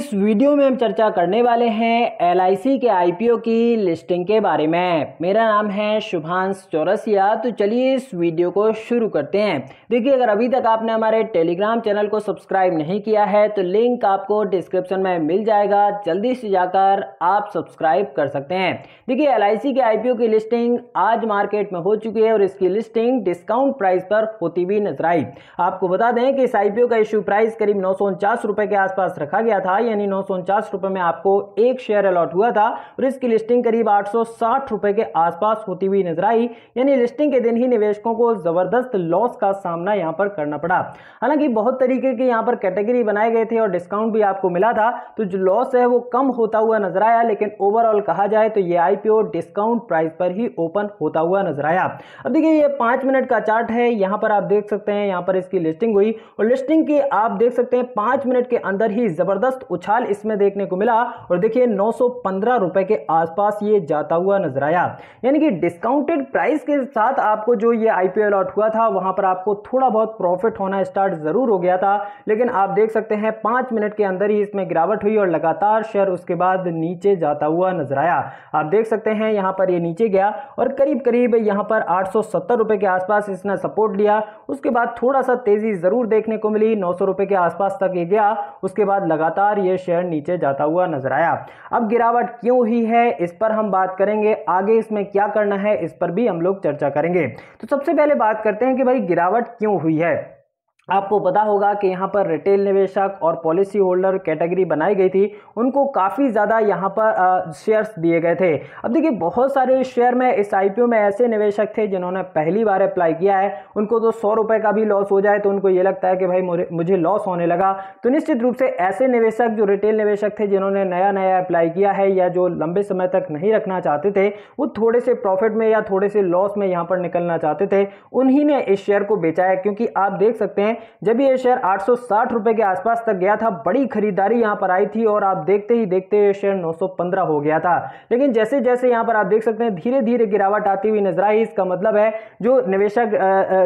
इस वीडियो में हम चर्चा करने वाले हैं एलआईसी के आईपीओ की लिस्टिंग के बारे में। मेरा नाम है शुभांश चौरसिया तो चलिए इस वीडियो को शुरू करते हैं। देखिए, अगर अभी तक आपने हमारे टेलीग्राम चैनल को सब्सक्राइब नहीं किया है तो लिंक आपको डिस्क्रिप्शन में मिल जाएगा। जल्दी से जाकर आप सब्सक्राइब कर सकते हैं। देखिए एल के IPO की लिस्टिंग आज मार्केट में हो चुकी है और इसकी लिस्टिंग डिस्काउंट प्राइस पर होती हुई नज़र आई। आपको बता दें कि इस आईपीओ का इश्यू प्राइस करीब नौ के आसपास रखा गया था। यानी नौ रुपए में आपको एक शेयर अलॉट हुआ था और इसकी लिस्टिंग करीब आठ रुपए के आसपास होती हुई नज़र आई। यानी लिस्टिंग के दिन ही निवेशकों को ज़बरदस्त लॉस का सामना यहाँ पर करना पड़ा। हालाँकि बहुत तरीके के यहाँ पर कैटेगरी बनाए गए थे और डिस्काउंट भी आपको मिला था। तो जो लॉस है वो कम होता हुआ नज़र आया, लेकिन ओवरऑल कहा जाए तो ये आईपीओ डिस्काउंट प्राइस पर ही ओपन होता हुआ नज़र आया। अब देखिए, ये पाँच मिनट का चार्ट है। यहाँ पर आप देख सकते हैं, यहाँ पर इसकी लिस्टिंग हुई और लिस्टिंग की आप देख सकते हैं, पाँच मिनट के अंदर ही ज़बरदस्त उछाल इसमें देखने को मिला और देखिए नौ रुपए के आसपास ये जाता हुआ नज़र आया। यानी कि डिस्काउंटेड प्राइस के साथ आपको जो ये आईपीओ अलॉट हुआ था, वहाँ पर आपको थोड़ा बहुत प्रॉफिट होना स्टार्ट ज़रूर हो गया था, लेकिन आप देख सकते हैं पाँच मिनट के अंदर ही इसमें गिरावट हुई और लगातार शेयर उसके बाद नीचे जाता हुआ नज़र आया। आप देख सकते हैं यहाँ पर ये नीचे गया और करीब करीब यहाँ पर आठ रुपए के आसपास इसने सपोर्ट लिया उसके बाद थोड़ा सा तेज़ी ज़रूर देखने को मिली, नौ रुपए के आसपास तक ये गया, उसके बाद लगातार ये शेयर नीचे जाता हुआ नज़र आया। अब गिरावट क्यों हुई है, इस पर हम बात करेंगे। आगे इसमें क्या करना है, इस पर भी हम लोग चर्चा करेंगे। तो सबसे पहले बात करते हैं कि भाई गिरावट क्यों हुई है? आपको पता होगा कि यहाँ पर रिटेल निवेशक और पॉलिसी होल्डर कैटेगरी बनाई गई थी। उनको काफ़ी ज़्यादा यहाँ पर शेयर्स दिए गए थे। अब देखिए, बहुत सारे शेयर में, इस आईपीओ में ऐसे निवेशक थे जिन्होंने पहली बार अप्लाई किया है। उनको तो सौ रुपये का भी लॉस हो जाए तो उनको ये लगता है कि भाई मुझे लॉस होने लगा। तो निश्चित रूप से ऐसे निवेशक, जो रिटेल निवेशक थे, जिन्होंने नया नया अप्लाई किया है या जो लंबे समय तक नहीं रखना चाहते थे, वो थोड़े से प्रॉफिट में या थोड़े से लॉस में यहाँ पर निकलना चाहते थे। उन्हीं ने इस शेयर को बेचा है, क्योंकि आप देख सकते हैं जब ये शेयर आठ रुपए के आसपास तक गया था, बड़ी खरीदारी यहाँ पर आई थी और आप देखते ही देखते ये शेयर 915 हो गया था। लेकिन जैसे जैसे यहाँ पर आप देख सकते हैं धीरे धीरे गिरावट आती हुई नज़र आई। इसका मतलब है, जो निवेशक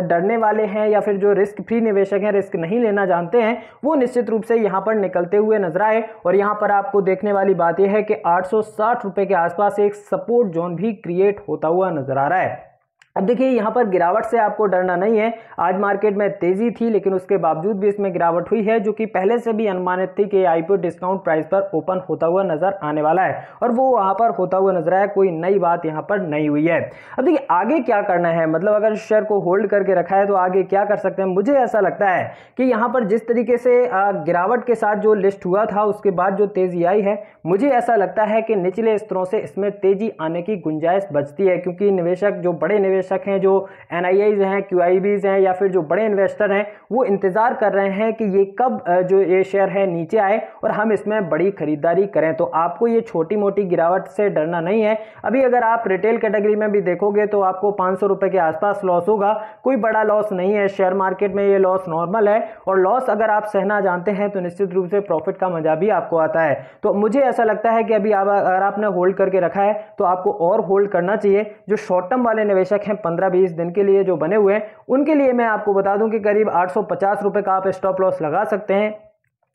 डरने वाले हैं या फिर जो रिस्क फ्री निवेशक हैं, रिस्क नहीं लेना जानते हैं, वो निश्चित रूप से यहाँ पर निकलते हुए नज़र आए। और यहाँ पर आपको देखने वाली बात यह है कि आठ रुपए के आसपास एक सपोर्ट जोन भी क्रिएट होता हुआ नज़र आ रहा है। अब देखिए, यहाँ पर गिरावट से आपको डरना नहीं है। आज मार्केट में तेज़ी थी, लेकिन उसके बावजूद भी इसमें गिरावट हुई है, जो कि पहले से भी अनुमानित थी कि आईपीओ डिस्काउंट प्राइस पर ओपन होता हुआ नज़र आने वाला है। और वो वहाँ पर होता हुआ नज़र आया, कोई नई बात यहाँ पर नहीं हुई है। अब देखिए, आगे क्या करना है? मतलब अगर शेयर को होल्ड करके रखा है तो आगे क्या कर सकते हैं? मुझे ऐसा लगता है कि यहाँ पर जिस तरीके से गिरावट के साथ जो लिस्ट हुआ था, उसके बाद जो तेज़ी आई है, मुझे ऐसा लगता है कि निचले स्तरों से इसमें तेज़ी आने की गुंजाइश बचती है, क्योंकि निवेशक, जो बड़े निवेश निवेशक हैं, जो एन हैं क्यू हैं, या फिर जो बड़े इन्वेस्टर हैं, वो इंतज़ार कर रहे हैं कि ये कब जो ये शेयर है नीचे आए और हम इसमें बड़ी खरीदारी करें। तो आपको ये छोटी मोटी गिरावट से डरना नहीं है। अभी अगर आप रिटेल कैटेगरी में भी देखोगे तो आपको पाँच सौ के आसपास लॉस होगा। कोई बड़ा लॉस नहीं है। शेयर मार्केट में ये लॉस नॉर्मल है और लॉस अगर आप सहना जानते हैं तो निश्चित रूप से प्रॉफिट का मज़ा भी आपको आता है। तो मुझे ऐसा लगता है कि अभी आप, अगर आपने होल्ड करके रखा है तो आपको और होल्ड करना चाहिए। जो शॉर्ट टर्म वाले निवेशक हैं पंद्रह बीस दिन के लिए जो बने हुए हैं, उनके लिए मैं आपको बता दूँ कि करीब आठ सौ का आप स्टॉप लॉस लगा सकते हैं।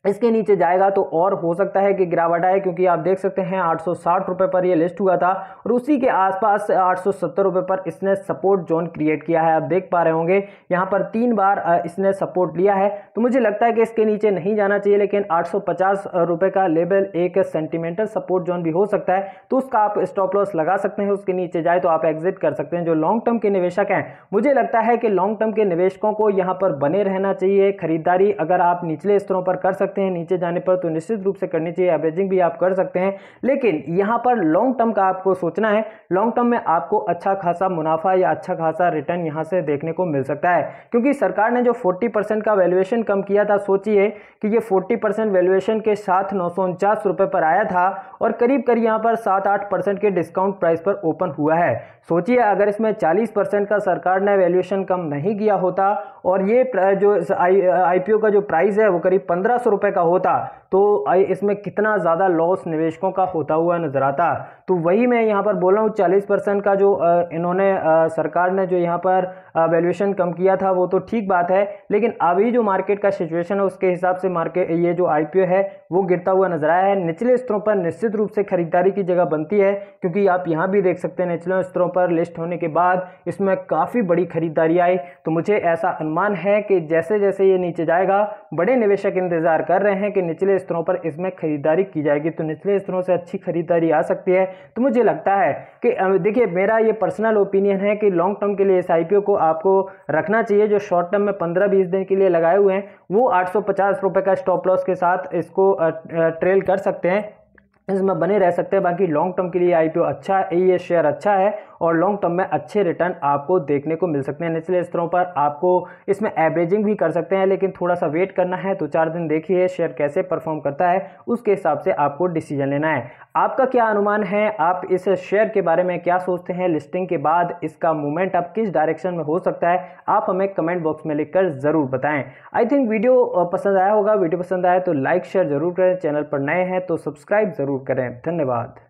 इसके नीचे जाएगा तो और हो सकता है कि गिरावट आए, क्योंकि आप देख सकते हैं आठ सौ साठ रुपए पर ये लिस्ट हुआ था और उसी के आसपास आठ रुपए पर इसने सपोर्ट जोन क्रिएट किया है। आप देख पा रहे होंगे, यहाँ पर तीन बार इसने सपोर्ट लिया है। तो मुझे लगता है कि इसके नीचे नहीं जाना चाहिए, लेकिन आठ रुपए का लेवल एक सेंटिमेंटल सपोर्ट जोन भी हो सकता है। तो उसका आप स्टॉप लॉस लगा सकते हैं, उसके नीचे जाए तो आप एग्जिट कर सकते हैं, जो लॉन्ग टर्म के निवेशक हैं। मुझे लगता है कि लॉन्ग टर्म के निवेशकों को यहाँ पर बने रहना चाहिए। खरीदारी अगर आप निचले स्तरों पर कर सकते सकते हैं, नीचे जाने पर तो निश्चित रूप से करनी चाहिए एवरेजिंग भी आप कर सकते हैं। लेकिन यहाँ पर लॉन्ग टर्म का आपको सोचना है। लॉन्ग टर्म में आपको अच्छा खासा मुनाफा या अच्छा खासा रिटर्न यहाँ से देखने को मिल सकता है। क्योंकि सरकार ने जो फोर्टी का वैल्यूएशन कम किया था, सोचिए कि ये फोर्टी वैल्यूएशन के साथ नौ रुपए पर आया था और करीब करीब यहाँ पर सात आठ परसेंट के डिस्काउंट प्राइस पर ओपन हुआ है। सोचिए, अगर इसमें चालीस परसेंट का सरकार ने वैल्यूएशन कम नहीं किया होता और ये जो आईपीओ का जो प्राइस है, वो करीब पंद्रह सौ रुपए का होता। तो इसमें कितना ज़्यादा लॉस निवेशकों का होता हुआ नज़र आता। तो वही मैं यहाँ पर बोल रहा हूँ, चालीस परसेंट का जो इन्होंने सरकार ने जो यहाँ पर वैल्यूएशन कम किया था, वो तो ठीक बात है, लेकिन अभी जो मार्केट का सिचुएशन है, उसके हिसाब से मार्केट ये जो आईपीओ है, वो गिरता हुआ नज़र आया है। निचले स्तरों पर निश्चित रूप से खरीदारी की जगह बनती है, क्योंकि आप यहाँ भी देख सकते हैं, निचले स्तरों पर लिस्ट होने के बाद इसमें काफ़ी बड़ी खरीदारी आई। तो मुझे ऐसा अनुमान है कि जैसे जैसे ये नीचे जाएगा, बड़े निवेशक इंतज़ार कर रहे हैं कि निचले स्तरों पर इसमें खरीदारी की जाएगी। तो निचले स्तरों से अच्छी खरीदारी आ सकती है। तो मुझे लगता है कि देखिए, मेरा ये पर्सनल ओपिनियन है कि लॉन्ग टर्म के लिए इस आईपीओ को आपको रखना चाहिए, जो शॉर्ट टर्म में पंद्रह बीस दिन के लिए लगाए हुए हैं, वो आठ सौ का स्टॉप लॉस के साथ इसको ट्रेल कर सकते हैं। इसमें बने रह सकते हैं। बाकी लॉन्ग टर्म के लिए आईपीओ अच्छा है, ये शेयर अच्छा है। और लॉन्ग टर्म में अच्छे रिटर्न आपको देखने को मिल सकते हैं। निचले स्तरों पर आपको इसमें एवरेजिंग भी कर सकते हैं, लेकिन थोड़ा सा वेट करना है। तो चार दिन देखिए शेयर कैसे परफॉर्म करता है, उसके हिसाब से आपको डिसीज़न लेना है। आपका क्या अनुमान है? आप इस शेयर के बारे में क्या सोचते हैं? लिस्टिंग के बाद इसका मूवमेंट अब किस डायरेक्शन में हो सकता है? आप हमें कमेंट बॉक्स में लिखकर ज़रूर बताएँ। आई थिंक वीडियो पसंद आया होगा। वीडियो पसंद आया तो लाइक शेयर ज़रूर करें। चैनल पर नए हैं तो सब्सक्राइब ज़रूर करें। धन्यवाद।